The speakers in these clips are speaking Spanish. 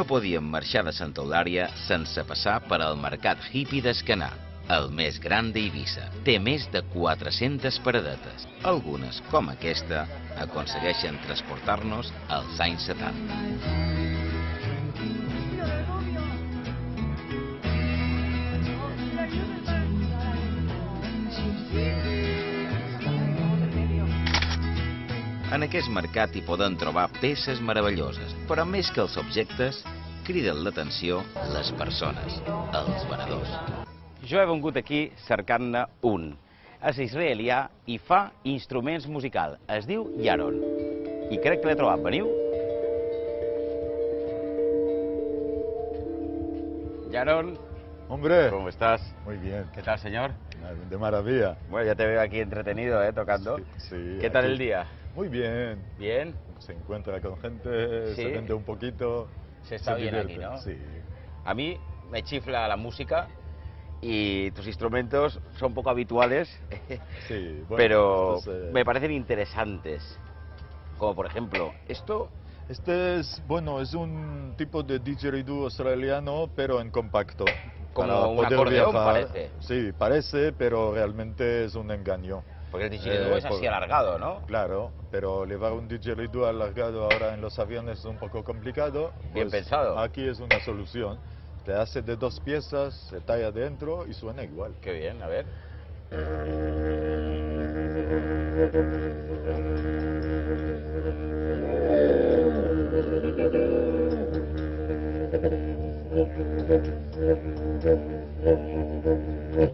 No podíem marxar de Santa Eulària sense passar per al mercat hippie d'Escanar, el més gran d'Eivissa. Té més de 400 paradetes. Algunes, com aquesta, aconsegueixen transportar-nos als anys 70. En aquest mercat hi poden trobar peces meravelloses, però més que els objectes, criden l'atenció les persones, els venedors. Jo he vengut aquí cercant-ne un. És israelià i fa instruments musicals. Es diu Yaron. I crec que l'he trobat. Veniu? Yaron, Hombre, ¿cómo estás? muy bien, ¿Qué tal, señor? de maravilla. Bueno, ya te veo aquí entretenido, ¿eh? Tocando. Sí, sí, ¿Qué tal aquí. el día? Muy bien, ¿Bien? se encuentra con gente, Sí. se vende un poquito. Se está bien aquí, divierte, ¿no? Sí. A mí me chifla la música y tus instrumentos son poco habituales, Sí, bueno, pero eh, me parecen interesantes. Como por ejemplo, esto, Este es, bueno, es un tipo de didgeridoo australiano, pero en compacto. Como para un poder acordeón, viajar. parece. Sí, parece, pero realmente es un engaño. Porque el didgeridoo Eh, es así por- alargado, ¿no? Claro, pero llevar un didgeridoo alargado ahora en los aviones es un poco complicado. Bien pues pensado. Aquí es una solución. Te hace de dos piezas, se talla dentro y suena igual. Qué bien, a ver.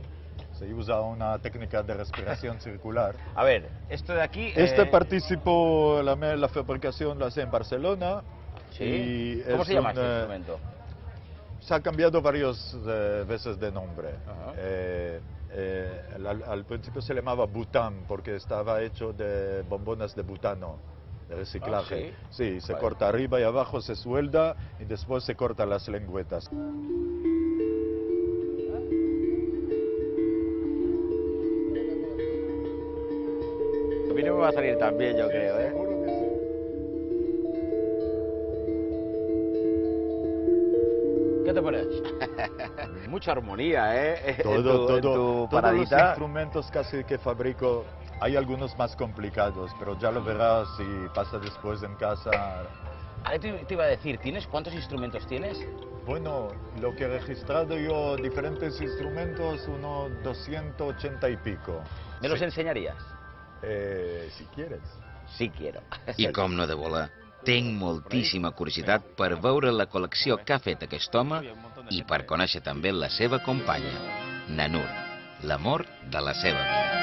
Se usa una técnica de respiración circular. A ver, esto de aquí... Este eh, participó, la, la fabricación la hace en Barcelona. Sí. y ¿Cómo se llama un, este eh, instrumento? Se ha cambiado varias veces de nombre. Eh, eh, al, al principio se llamaba Bután porque estaba hecho de bombonas de butano, de reciclaje. Ah, ¿sí? se Vale. corta arriba y abajo, se suelda y después se cortan las lengüetas. Mí no me va a salir tan bien, yo creo, ¿eh? ¿Qué te pones? Mucha armonía, ¿eh? En Todo, tu- todo, en tu todos los instrumentos casi que fabrico, hay algunos más complicados, pero ya lo verás si pasa después en casa. Ah, te, te iba a decir, ¿tienes cuántos instrumentos tienes? Bueno, lo que he registrado yo, diferentes instrumentos, unos 280 y pico. ¿Me los Sí. enseñarías? Eh, si quieres. Sí quiero. I com no de voler, tinc moltíssima curiositat per veure la col·lecció que ha fet aquest home i per conèixer també la seva companya, Nanur, l'amor de la seva vida.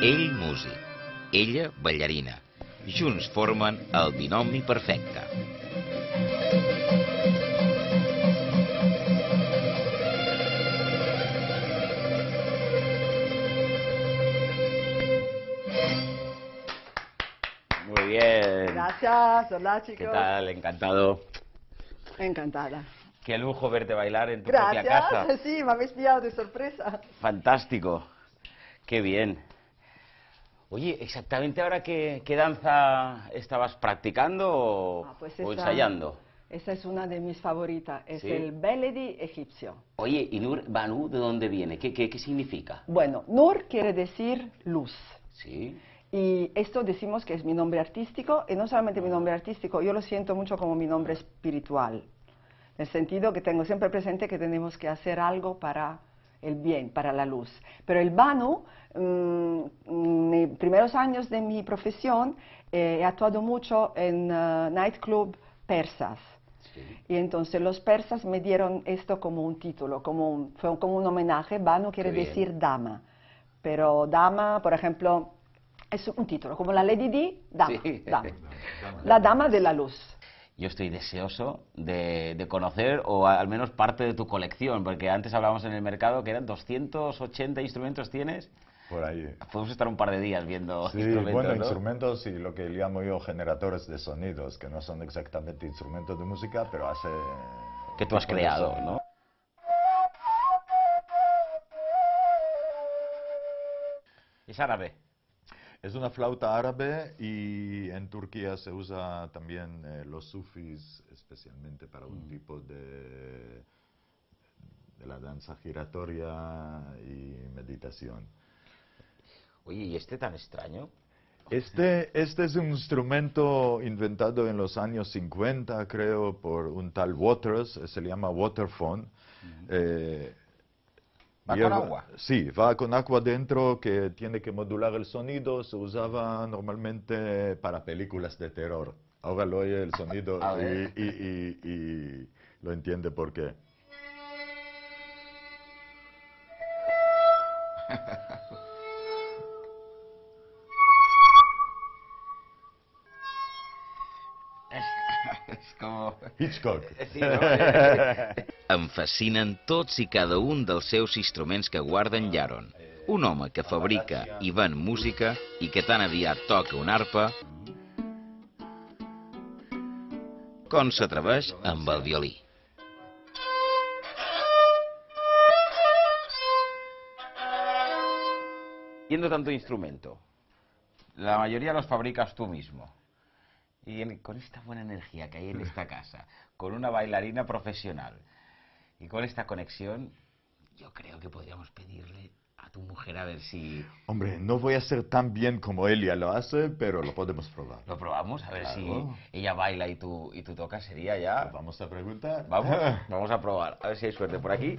Ell músic, ella ballarina. Junts formen el binomi perfecte. Muy bien. Gracias, hola chicos. ¿Qué tal? Encantado. Encantada. Qué lujo verte bailar en tu propia casa. Gracias, sí, me habéis pillado de sorpresa. Fantástico. Qué bien. Oye, exactamente ahora qué, qué danza estabas practicando o, Ah, pues o esa- ensayando. Esa es una de mis favoritas, es ¿Sí? el Beledi egipcio. Oye, ¿y Nur Banu de dónde viene? ¿Qué, qué, qué significa? Bueno, Nur quiere decir luz. Sí. Y esto decimos que es mi nombre artístico, y no solamente mi nombre artístico, yo lo siento mucho como mi nombre espiritual. En el sentido que tengo siempre presente que tenemos que hacer algo para el bien, para la luz. Pero el Banu, mm, en los primeros años de mi profesión, eh, he actuado mucho en eh, nightclub persas. Y entonces los persas me dieron esto como un título, como un, fue como un homenaje. Banu quiere Qué bien. decir dama. Pero dama, por ejemplo, es un título, como la Lady Di, dama, Sí. dama. La dama de la luz. Yo estoy deseoso de, de conocer o al menos parte de tu colección, porque antes hablábamos en el mercado que eran 280 instrumentos tienes. por ahí. Podemos estar un par de días viendo sí, instrumentos, bueno, ¿no? instrumentos y lo que llamo yo generadores de sonidos, que no son exactamente instrumentos de música, pero hace... Que tú has creado, ¿no? Es árabe. Es una flauta árabe y en Turquía se usa también eh, los sufis, especialmente para un Mm. tipo de, de la danza giratoria y meditación. Oye, ¿y este tan extraño? Este, este es un instrumento inventado en los años 50, creo, por un tal Waters, eh, se le llama Waterphone. Eh, ¿Va con agua? Sí, va con agua dentro que tiene que modular el sonido. Se usaba normalmente para películas de terror. Ahora lo oye el sonido y- y- y lo entiende por qué. como... Hitchcock. Sí, no? Em fascinen tots i cada un dels seus instruments que guarden Yaron. Un home que fabrica i ven música i que tan aviat toca una arpa com s'atreveix amb el violí. Viendo tanto instrumento, la mayoría los fabricas tú mismo. Y en- con esta buena energía que hay en esta casa, con una bailarina profesional y con esta conexión, yo creo que podríamos pedirle a tu mujer a ver si Hombre, no voy a ser tan bien como ella lo hace, pero lo podemos probar. lo probamos, a ver Claro. si ella baila y tú, y tú tocas, sería ya... Vamos a preguntar. Vamos, vamos a probar, a ver si hay suerte por aquí.